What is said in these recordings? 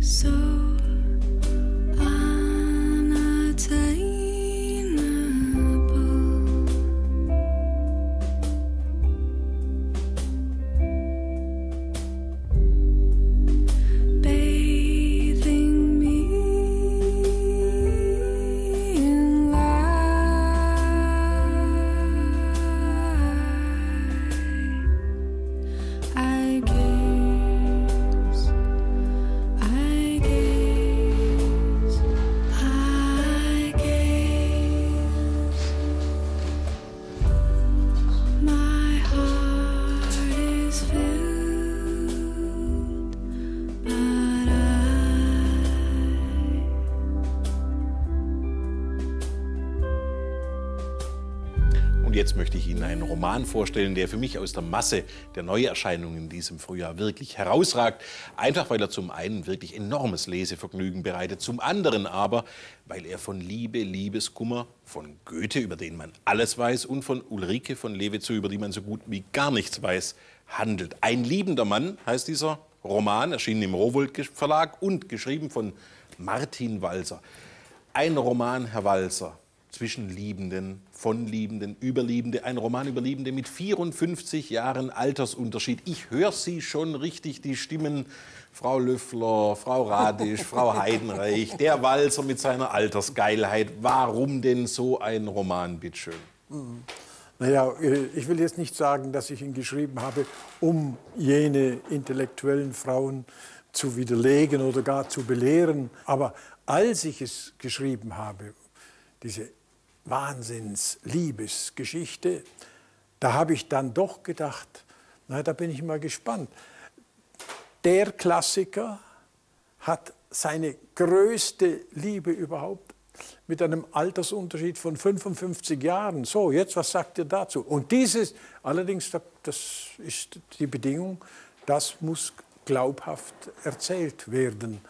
so jetzt möchte ich Ihnen einen Roman vorstellen, der für mich aus der Masse der Neuerscheinungen in diesem Frühjahr wirklich herausragt. Einfach weil er zum einen wirklich enormes Lesevergnügen bereitet, zum anderen aber, weil er von Liebe, Liebeskummer, von Goethe, über den man alles weiß, und von Ulrike von Lewizow, über die man so gut wie gar nichts weiß, handelt. Ein liebender Mann heißt dieser Roman, erschienen im Rowold Verlag und geschrieben von Martin Walser. Ein Roman, Herr Walser, zwischen Liebenden, von Liebenden, über Liebende. Ein Roman über Liebende mit 54 Jahren Altersunterschied. Ich höre Sie schon richtig, die Stimmen. Frau Löffler, Frau Radisch, Frau Heidenreich, der Walser mit seiner Altersgeilheit. Warum denn so ein Roman, bitteschön? Naja, äh, ich will jetzt nicht sagen, dass ich ihn geschrieben habe, um jene intellektuellen Frauen zu widerlegen oder gar zu belehren. Aber als ich es geschrieben habe, diese Wahnsinns-Liebesgeschichte, da habe ich dann doch gedacht, na, da bin ich mal gespannt. Der Klassiker hat seine größte Liebe überhaupt mit einem Altersunterschied von 55 Jahren. So, jetzt, was sagt ihr dazu? Und dieses, allerdings, das ist die Bedingung, das muss glaubhaft erzählt werden.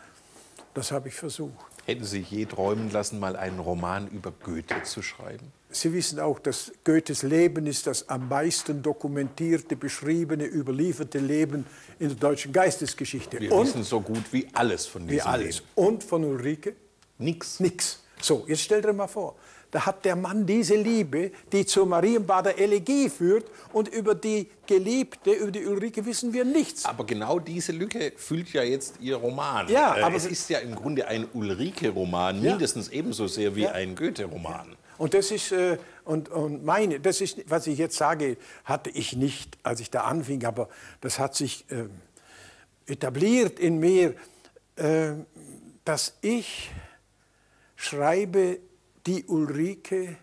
Das habe ich versucht. Hätten Sie sich je träumen lassen, mal einen Roman über Goethe zu schreiben? Sie wissen auch, dass Goethes Leben ist das am meisten dokumentierte, beschriebene, überlieferte Leben in der deutschen Geistesgeschichte. Wir Und wissen so gut wie alles von diesem wie alles. Leben. Und von Ulrike? Nix. Nix. So, jetzt stell dir mal vor, da hat der Mann diese Liebe, die zur Marienbader Elegie führt und über die Geliebte, über die Ulrike wissen wir nichts. Aber genau diese Lücke füllt ja jetzt Ihr Roman. Ja, Äh, aber- es ist ja im Grunde ein Ulrike-Roman, Ja. mindestens ebenso sehr wie ein Goethe-Roman. Und das ist, äh, und, und meine, das ist, was ich jetzt sage, hatte ich nicht, als ich da anfing, aber das hat sich äh, etabliert in mir, äh, dass ich schreibe die Ulrike,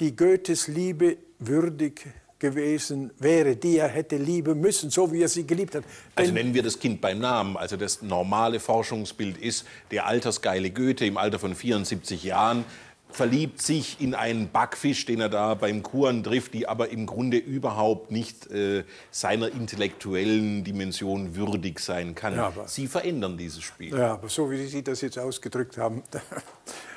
die Goethes Liebe würdig gewesen wäre, die er hätte lieben müssen, so wie er sie geliebt hat. Also nennen wir das Kind beim Namen. Also das normale Forschungsbild ist, der altersgeile Goethe im Alter von 74 Jahren verliebt sich in einen Backfisch, den er da beim Kuren trifft, die aber im Grunde überhaupt nicht äh, seiner intellektuellen Dimension würdig sein kann. Ja, aber- Sie verändern dieses Spiel. Ja, aber so wie Sie das jetzt ausgedrückt haben.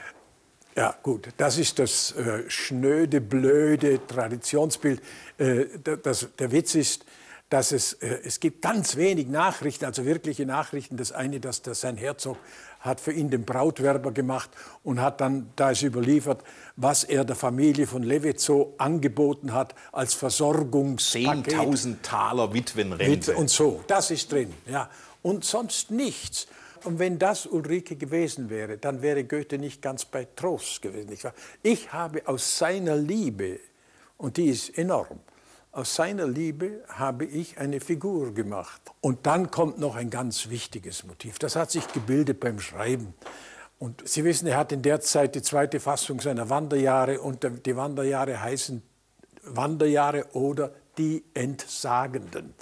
Ja, gut, das ist das äh, schnöde, blöde Traditionsbild. Äh, da- das, der Witz ist, dass es, äh, es gibt ganz wenig Nachrichten, also wirkliche Nachrichten. Das eine, dass der, sein Herzog hat für ihn den Brautwerber gemacht und hat dann, da ist überliefert, was er der Familie von Levetzow angeboten hat als Versorgungspaket. 10.000 Taler Witwenrente. Mit und so, das ist drin. Ja. Und sonst nichts. Und wenn das Ulrike gewesen wäre, dann wäre Goethe nicht ganz bei Trost gewesen. Ich habe aus seiner Liebe, und die ist enorm, aus seiner Liebe habe ich eine Figur gemacht. Und dann kommt noch ein ganz wichtiges Motiv. Das hat sich gebildet beim Schreiben. Und Sie wissen, er hat in der Zeit die zweite Fassung seiner Wanderjahre und die Wanderjahre heißen Wanderjahre oder die Entsagenden.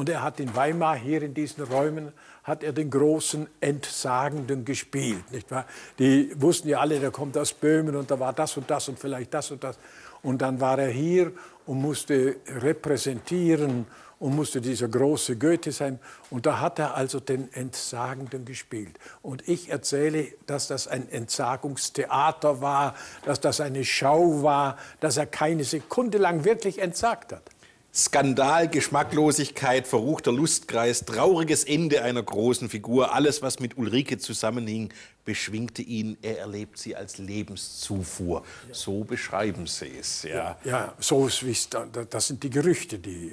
Und er hat in Weimar hier in diesen Räumen hat er den großen Entsagenden gespielt, nicht wahr? Die wussten ja alle, der kommt aus Böhmen und da war das und das und vielleicht das und das. Und dann war er hier und musste repräsentieren und musste dieser große Goethe sein. Und da hat er also den Entsagenden gespielt. Und ich erzähle, dass das ein Entsagungstheater war, dass das eine Schau war, dass er keine Sekunde lang wirklich entsagt hat. Skandal, Geschmacklosigkeit, verruchter Lustkreis, trauriges Ende einer großen Figur, alles, was mit Ulrike zusammenhing, beschwingte ihn. Er erlebt sie als Lebenszufuhr. So beschreiben Sie es. Ja. Ja, so ist das sind die Gerüchte, die, äh,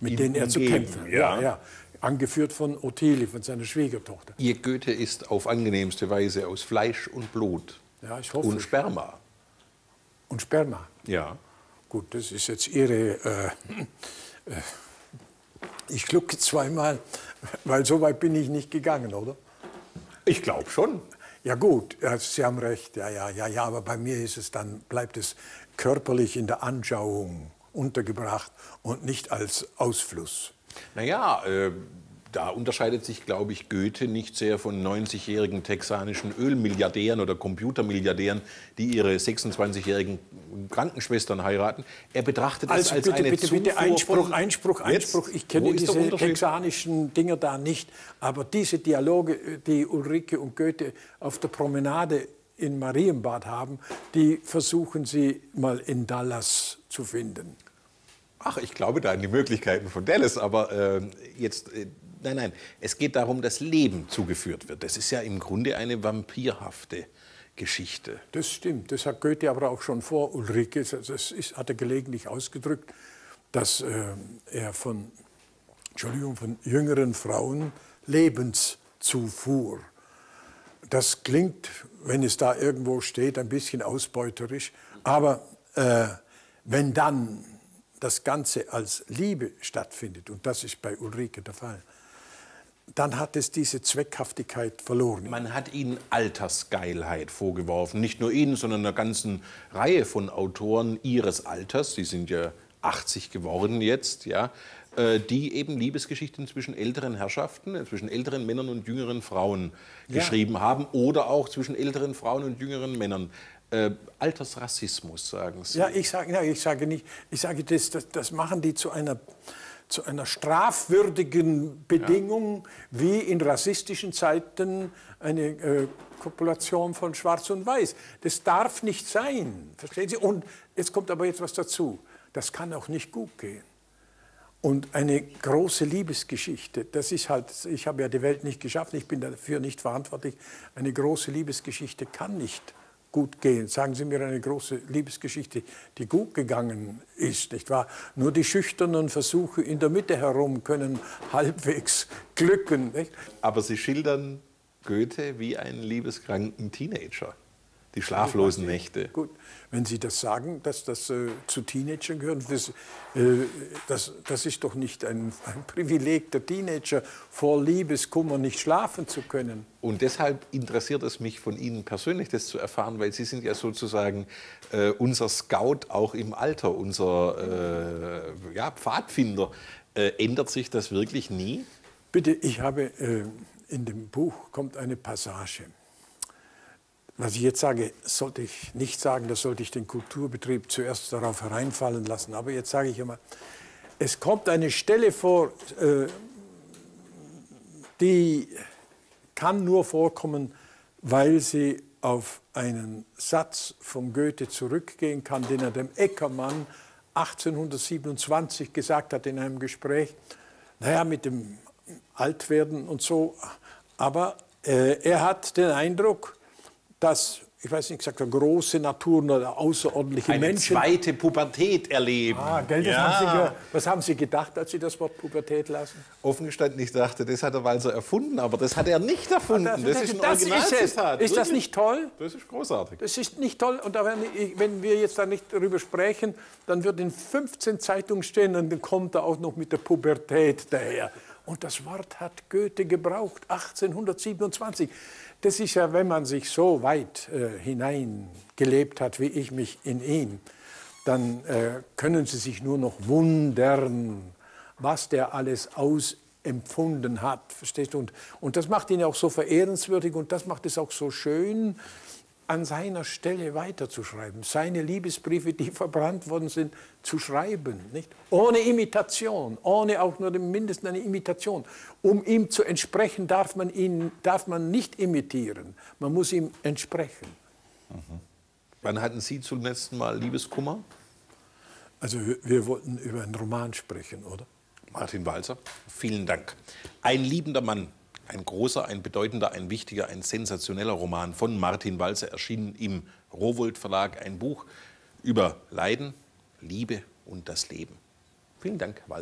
mit Ihn denen er zu kämpfen hat. ja. Ja, ja. Angeführt von Ottilie, von seiner Schwiegertochter. Ihr Goethe ist auf angenehmste Weise aus Fleisch und Blut Ja, ich hoffe. und Sperma. Und Sperma. Ja. Gut, das ist jetzt Ihre. Äh, äh, ich schlucke zweimal, weil so weit bin ich nicht gegangen, oder? Ich glaube schon. Ja gut, Sie haben recht, ja, ja, ja, ja, aber bei mir ist es dann, bleibt es körperlich in der Anschauung untergebracht und nicht als Ausfluss. Naja, äh, da unterscheidet sich, glaube ich, Goethe nicht sehr von 90-jährigen texanischen Ölmilliardären oder Computermilliardären, die ihre 26-jährigen Krankenschwestern heiraten. Er betrachtet Also als bitte, eine bitte, bitte, Zufuhr Einspruch, von- Einspruch, Jetzt? Einspruch. Ich kenne diese texanischen Dinger da nicht, aber diese Dialoge, die Ulrike und Goethe auf der Promenade in Marienbad haben, die versuchen sie mal in Dallas zu finden. Ach, ich glaube da an die Möglichkeiten von Dallas, aber äh, jetzt, äh, nein, nein, es geht darum, dass Leben zugeführt wird. Das ist ja im Grunde eine vampirhafte Geschichte. Das stimmt, das hat Goethe aber auch schon vor Ulrike, das ist, hat er gelegentlich ausgedrückt, dass äh, er von, Entschuldigung, von jüngeren Frauen Lebenszufuhr. Das klingt, wenn es da irgendwo steht, ein bisschen ausbeuterisch, aber äh, wenn dann das Ganze als Liebe stattfindet, und das ist bei Ulrike der Fall, dann hat es diese Zweckhaftigkeit verloren. Man hat ihnen Altersgeilheit vorgeworfen. Nicht nur ihnen, sondern einer ganzen Reihe von Autoren ihres Alters, die sind ja 80 geworden jetzt, ja, äh, die eben Liebesgeschichten zwischen älteren Herrschaften, äh, zwischen älteren Männern und jüngeren Frauen geschrieben haben oder auch zwischen älteren Frauen und jüngeren Männern. Äh, Altersrassismus, sagen Sie. Ja, ich sage, ja, ich sage nicht, ich sage, das, das, das machen die zu einer, zu einer strafwürdigen Bedingung, wie in rassistischen Zeiten eine äh, Kopulation von Schwarz und Weiß. Das darf nicht sein, verstehen Sie? Und jetzt kommt aber jetzt was dazu. Das kann auch nicht gut gehen. Und eine große Liebesgeschichte, das ist halt, ich habe ja die Welt nicht geschaffen, ich bin dafür nicht verantwortlich. Eine große Liebesgeschichte kann nicht gut gehen. Sagen Sie mir eine große Liebesgeschichte, die gut gegangen ist, nicht wahr? Nur die schüchternen Versuche in der Mitte herum können halbwegs glücken. Nicht? Aber Sie schildern Goethe wie einen liebeskranken Teenager. Die schlaflosen Nächte. Gut, wenn Sie das sagen, dass das äh, zu Teenagern gehört, das, äh, das, das ist doch nicht ein, ein Privileg der Teenager, vor Liebeskummer nicht schlafen zu können. Und deshalb interessiert es mich von Ihnen persönlich, das zu erfahren, weil Sie sind ja sozusagen äh, unser Scout auch im Alter, unser äh, ja, Pfadfinder. Äh, ändert sich das wirklich nie? Bitte, ich habe äh, in dem Buch kommt eine Passage. Was ich jetzt sage, sollte ich nicht sagen, das sollte ich den Kulturbetrieb zuerst darauf hereinfallen lassen. Aber jetzt sage ich immer, es kommt eine Stelle vor, äh, die kann nur vorkommen, weil sie auf einen Satz von Goethe zurückgehen kann, den er dem Eckermann 1827 gesagt hat in einem Gespräch. Naja, mit dem Altwerden und so. Aber äh, er hat den Eindruck, dass, ich weiß nicht, gesagt, große Naturen oder außerordentliche Eine Menschen. zweite Pubertät erleben. Ah, gell, das haben Sie, was haben Sie gedacht, als Sie das Wort Pubertät lasen? Offen gestanden, ich dachte, das hat der Walser erfunden, aber das hat er nicht erfunden. Das- Das, das- ist ein das ist. Originalzitat. Ist das Wirklich. nicht toll? Das ist großartig. Das ist nicht toll. Und werden, wenn wir jetzt da nicht darüber sprechen, dann wird in 15 Zeitungen stehen und dann kommt er auch noch mit der Pubertät daher. Und das Wort hat Goethe gebraucht, 1827. Das ist ja, wenn man sich so weit äh, hineingelebt hat, wie ich mich in ihn, dann äh, können Sie sich nur noch wundern, was der alles ausempfunden hat. Verstehst du? Und, und das macht ihn auch so verehrenswürdig und das macht es auch so schön, an seiner Stelle weiterzuschreiben, seine Liebesbriefe, die verbrannt worden sind, zu schreiben, nicht? Ohne Imitation, ohne auch nur im Mindesten eine Imitation. Um ihm zu entsprechen, darf man ihn darf man nicht imitieren, man muss ihm entsprechen. Wann hatten Sie zum letzten Mal Liebeskummer? Also wir- wir wollten über einen Roman sprechen, oder? Martin Walser, vielen Dank. Ein liebender Mann, ein großer, ein bedeutender, ein wichtiger, ein sensationeller Roman von Martin Walser, erschienen im Rowold Verlag. Ein Buch über Leiden, Liebe und das Leben. Vielen Dank, Herr